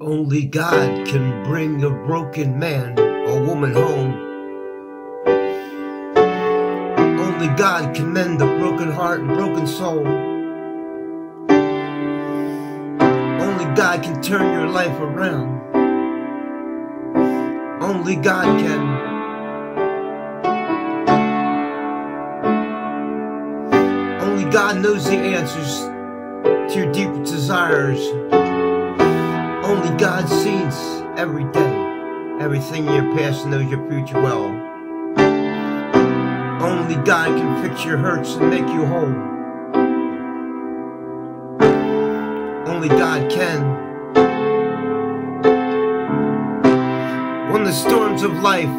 Only God can bring a broken man or woman home. Only God can mend a broken heart and broken soul. Only God can turn your life around. Only God can. Only God knows the answers to your deep desires. Only God sees every day, everything in your past knows your future well. Only God can fix your hurts and make you whole. Only God can. When the storms of life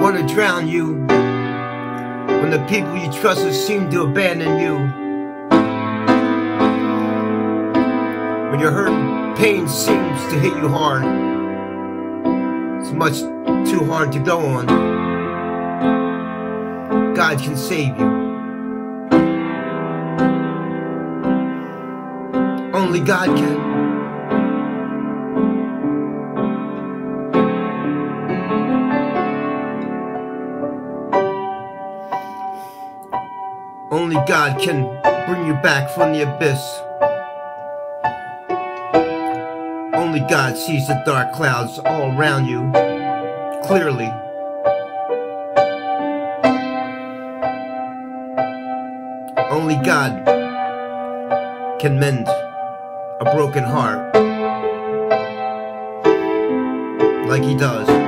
want to drown you, when the people you trusted seem to abandon you, when your hurt pain seems to hit you hard, it's much too hard to go on. God can save you. Only God can. Only God can bring you back from the abyss. Only God sees the dark clouds all around you clearly. Only God can mend a broken heart like He does.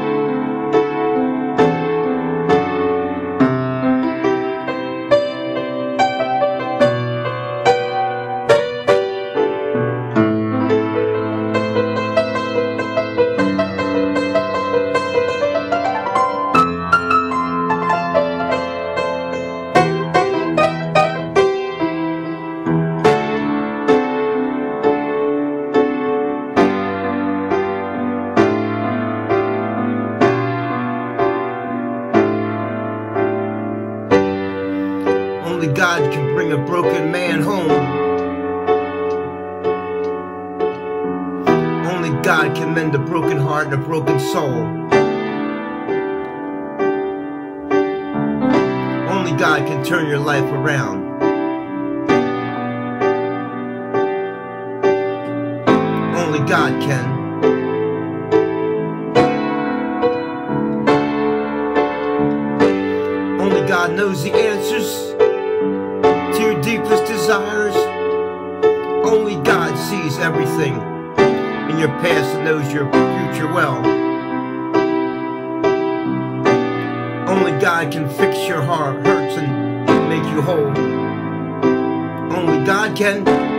Only God can bring a broken man home. Only God can mend a broken heart and a broken soul. Only God can turn your life around. Only God can. Only God knows the answers deepest desires. Only God sees everything in your past and knows your future well. Only God can fix your heart hurts and make you whole. Only God can.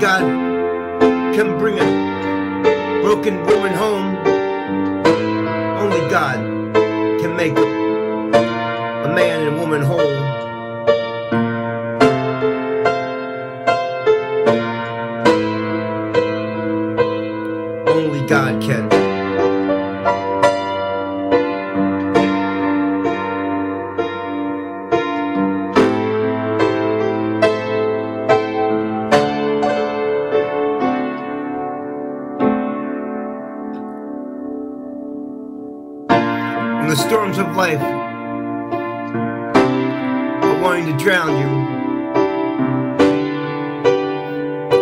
God can bring a broken woman home. Only God can make a man and woman whole. Of life. Are wanting to drown you,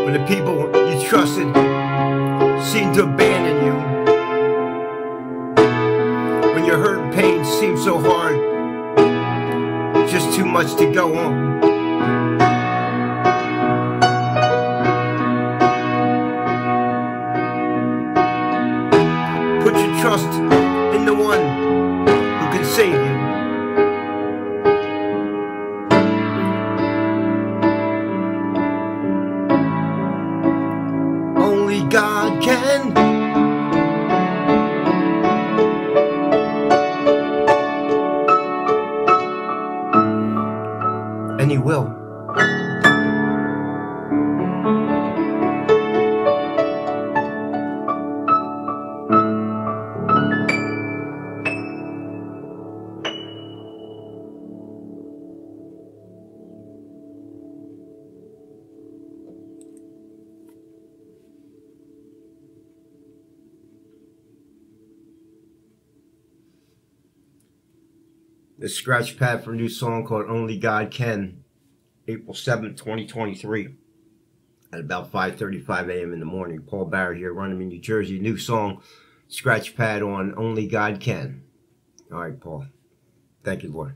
when the people you trusted seem to abandon you, when your hurt and pain seem so hard, just too much to go on. Put your trust in the one can save you. The scratch pad for a new song called Only God Can, April 7th, 2023, at about 5.35 a.m. in the morning. Paul Barrett here, running in New Jersey. New song, scratch pad on Only God Can. All right, Paul. Thank you, Lord.